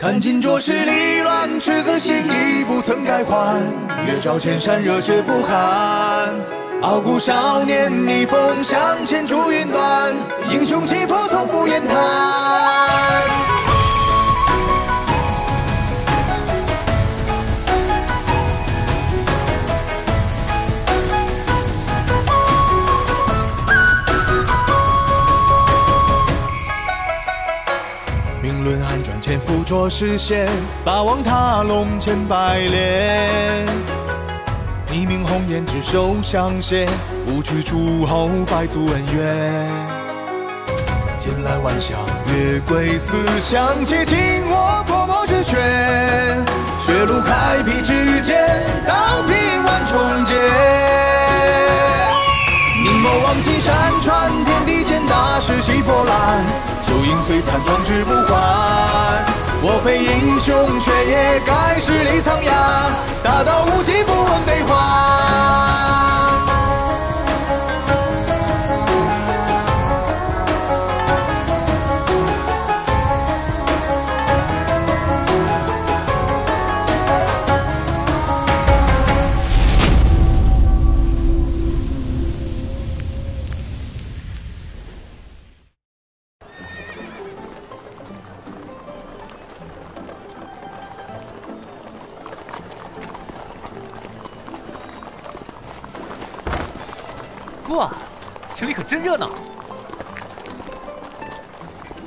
看尽浊世离乱，赤子心已不曾改换。月照千山，热血不寒。傲骨少年逆风向前，逐云端。英雄气魄从不言叹。千夫着实现，霸王踏龙千百炼。一命红颜执手相携，无惧诸侯百足恩怨。剑来万象月归思乡，且尽我泼墨之权。血路开辟之间，荡平万重劫。明眸望尽山川，世袭波澜。旧影虽残，壮志不还。我非英雄，却也盖世里苍崖。大道无极，不问悲欢。真热闹！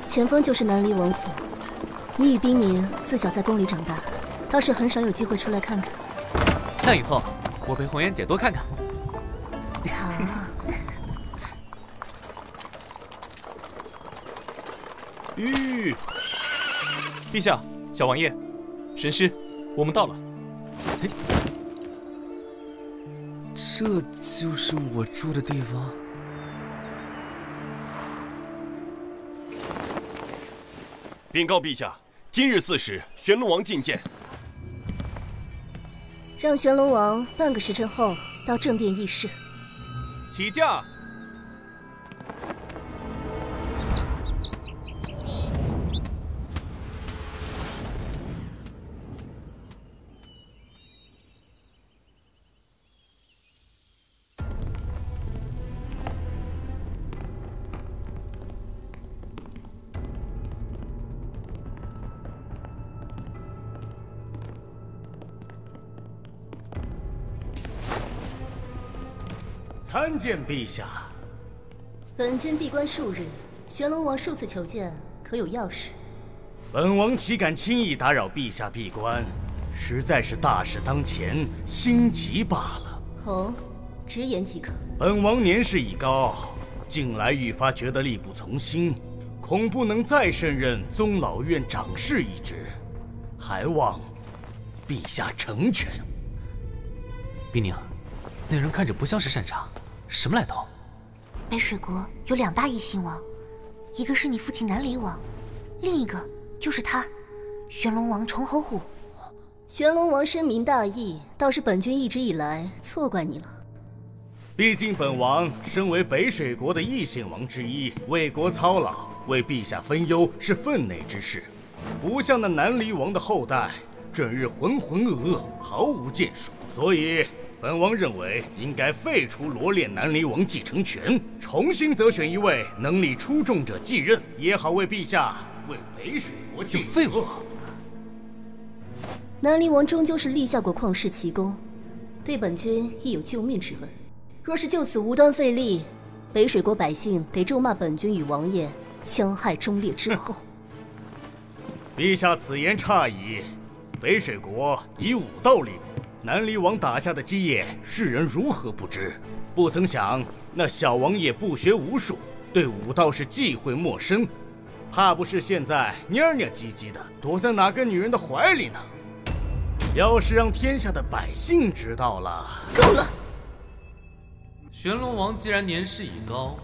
前方就是南离王府。你与冰宁自小在宫里长大，倒是很少有机会出来看看。那以后我陪红颜姐多看看。好。吁！陛下，小王爷，神师，我们到了。这就是我住的地方。禀告陛下，今日巳时，玄龙王觐见。让玄龙王半个时辰后到正殿议事。起驾。参见陛下。本君闭关数日，玄龙王数次求见，可有要事？本王岂敢轻易打扰陛下闭关？实在是大事当前，心急罢了。哦，直言即可。本王年事已高，近来愈发觉得力不从心，恐不能再胜任宗老院长事一职，还望陛下成全。冰宁，那人看着不像是善茬。什么来头？北水国有两大异姓王，一个是你父亲南离王，另一个就是他，玄龙王崇侯虎。玄龙王深明大义，倒是本君一直以来错怪你了。毕竟本王身为北水国的异姓王之一，为国操劳，为陛下分忧是分内之事，不像那南离王的后代，整日浑浑噩噩，毫无建树，所以。本王认为应该废除罗列南离王继承权，重新择选一位能力出众者继任，也好为陛下为北水国尽就废我。南离王终究是立下过旷世奇功，对本君亦有救命之恩。若是就此无端废立，北水国百姓得咒骂本君与王爷戕害忠烈之后。陛下此言差矣，北水国以武道立。南离王打下的基业，世人如何不知？不曾想那小王爷不学无术，对武道是忌讳陌生，怕不是现在蔫蔫唧唧的躲在哪个女人的怀里呢？要是让天下的百姓知道了，够了！玄龙王既然年事已高，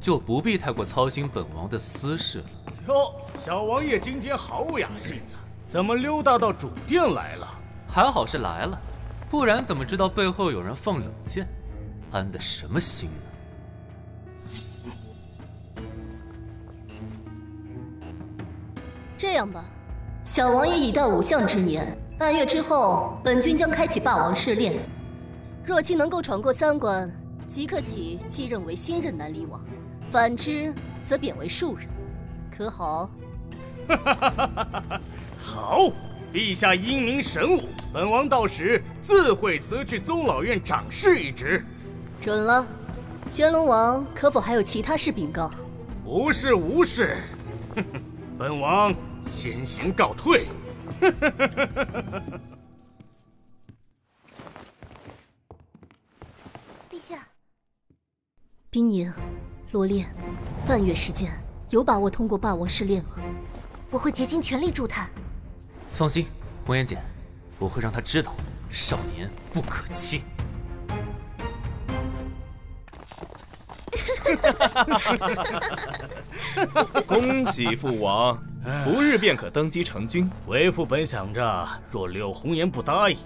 就不必太过操心本王的私事了。哟，小王爷今天好雅兴啊，怎么溜达到主殿来了？还好是来了。不然怎么知道背后有人放冷箭？安的什么心呢？这样吧，小王爷已到五相之年，半月之后，本君将开启霸王试炼。若其能够闯过三关，即刻起继任为新任南离王；反之，则贬为庶人，可好？哈哈哈好，陛下英明神武，本王到时自会辞去宗老院长事一职。准了。玄龙王可否还有其他事禀告？无事无事。本王先行告退。陛下，冰宁，罗烈，半月时间，有把握通过霸王试炼吗？我会竭尽全力助他。放心，红颜姐，我会让他知道，少年不可欺。恭喜父王，不日便可登基成君。为父本想着，若柳红颜不答应，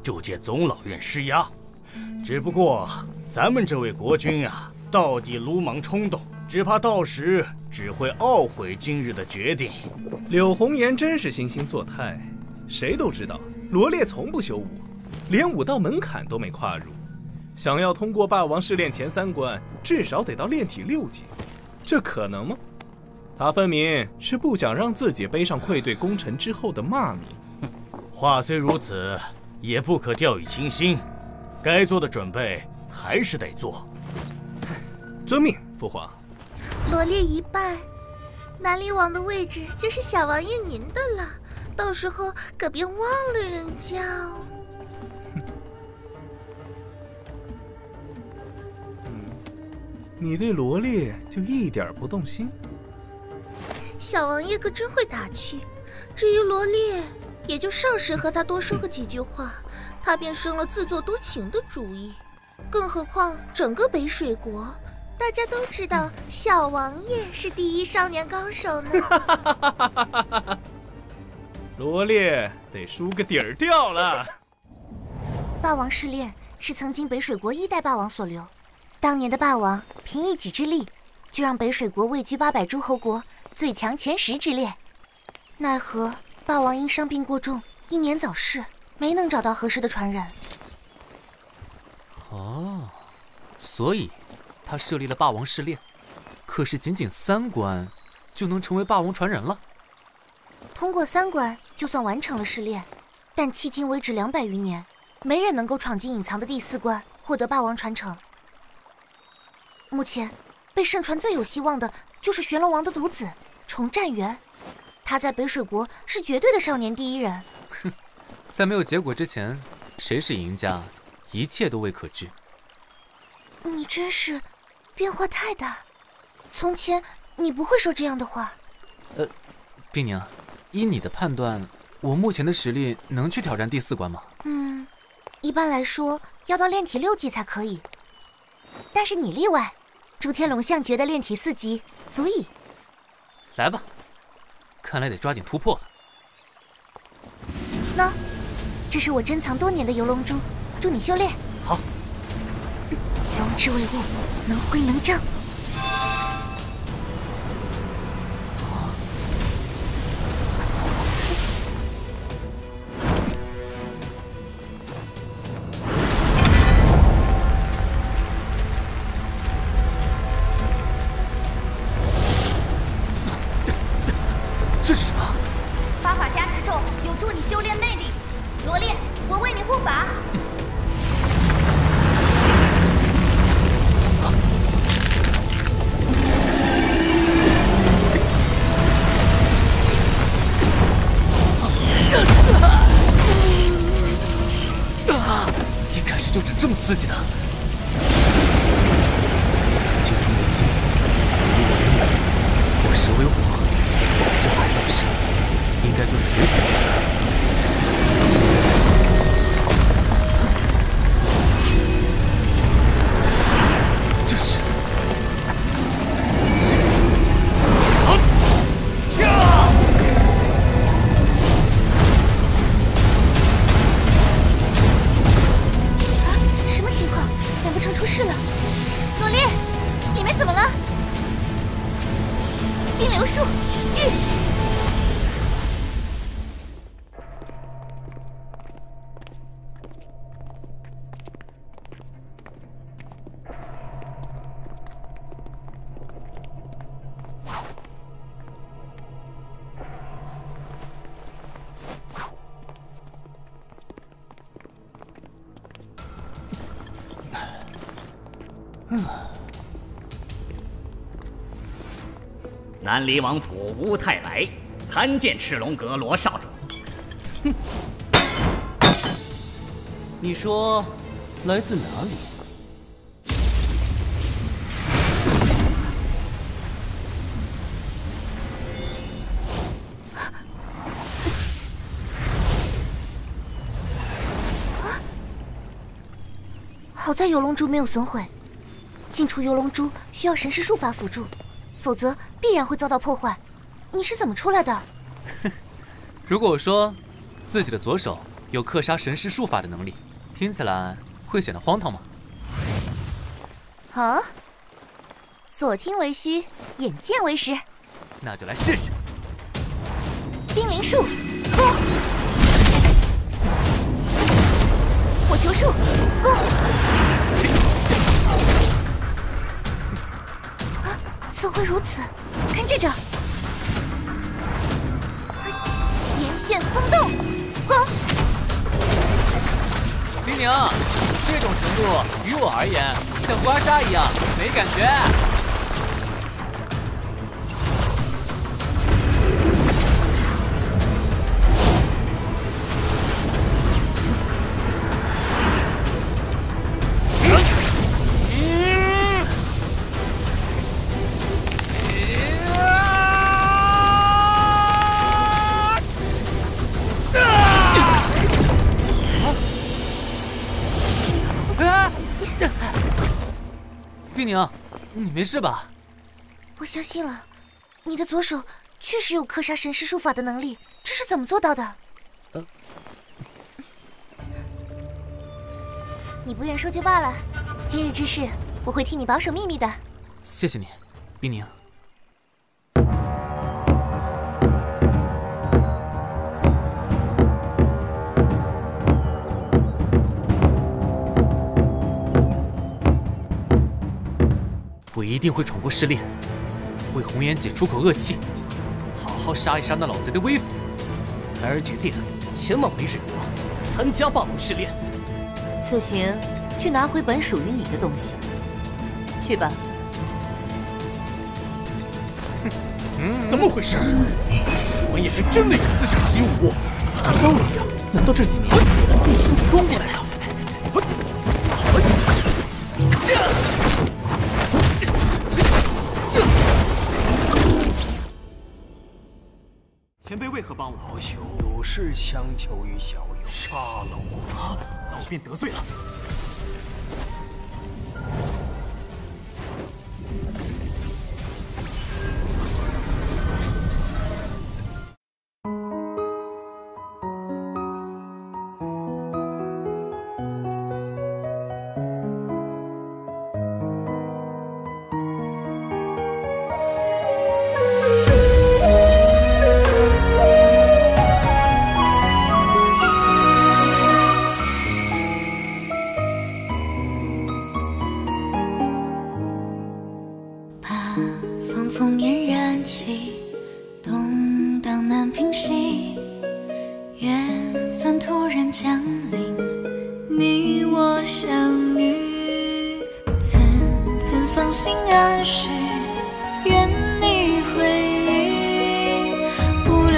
就借总老院施压。只不过咱们这位国君啊，到底鲁莽冲动，只怕到时只会懊悔今日的决定。柳红颜真是惺惺作态，谁都知道罗烈从不修武，连武道门槛都没跨入。想要通过霸王试炼前三关，至少得到炼体六级，这可能吗？他分明是不想让自己背上愧对功臣之后的骂名。话虽如此，也不可掉以轻心，该做的准备还是得做。遵命，父皇。罗列一拜，南离王的位置就是小王爷您的了，到时候可别忘了人家哦。你对罗列就一点不动心？小王爷可真会打趣。至于罗列，也就上时和他多说个几句话，他便生了自作多情的主意。更何况整个北水国，大家都知道小王爷是第一少年高手呢。罗列得输个底儿掉了。霸王试炼是曾经北水国一代霸王所留。当年的霸王凭一己之力，就让北水国位居八百诸侯国最强前十之列。奈何霸王因伤病过重，英年早逝，没能找到合适的传人。哦，所以他设立了霸王试炼。可是仅仅三关，就能成为霸王传人了？通过三关就算完成了试炼，但迄今为止两百余年，没人能够闯进隐藏的第四关，获得霸王传承。目前，被盛传最有希望的就是玄龙王的独子重战元，他在北水国是绝对的少年第一人。哼，在没有结果之前，谁是赢家，一切都未可知。你真是变化太大，从前你不会说这样的话。呃，冰宁，依你的判断，我目前的实力能去挑战第四关吗？嗯，一般来说要到炼体六级才可以，但是你例外。诸天龙象诀的炼体四级足矣。来吧，看来得抓紧突破了。那，这是我珍藏多年的游龙珠，助你修炼。好。龙之为物能挥能正这是什么？八法加持咒有助你修炼内力。罗列我为你护法。就是这么刺激的，其中的金以我为木，火石为火，这还要是应该就是水属性。金流术玉南离王府乌太来，参见赤龙阁罗少主。哼，你说来自哪里？好在游龙珠没有损毁，进出游龙珠需要神识术法辅助，否则必然会遭到破坏。你是怎么出来的？如果我说自己的左手有克杀神师术法的能力，听起来会显得荒唐吗？啊！所听为虚，眼见为实。那就来试试。冰灵术，攻！火球术，攻！会如此？看这招！连线风动，攻！冰凝，这种程度于我而言像刮痧一样没感觉。你没事吧？我相信了，你的左手确实有克杀神师术法的能力，这是怎么做到的？呃，你不愿说就罢了，今日之事我会替你保守秘密的。谢谢你，冰宁。一定会闯过试炼，为红颜姐出口恶气，好好杀一杀那老贼的威风。孩儿决定前往北水国参加霸王试炼。此行去拿回本属于你的东西。去吧。哼，怎么回事？小王爷还真的有思想习武。高人呀，难道这几年一直都是装过来的？有事相求于小友，杀了我，老便得罪了。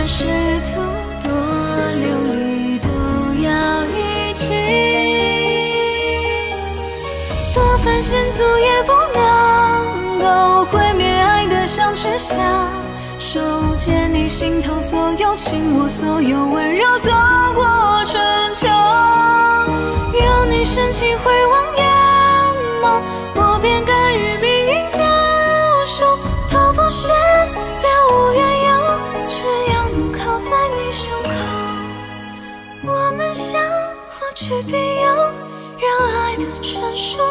是途多流离都要一起，多凡仙族也不能够毁灭爱的相知相守，见你心头所有情，我所有温柔，走过春秋，有你深情回望眼眸。我便跟。去庇佑让爱的传说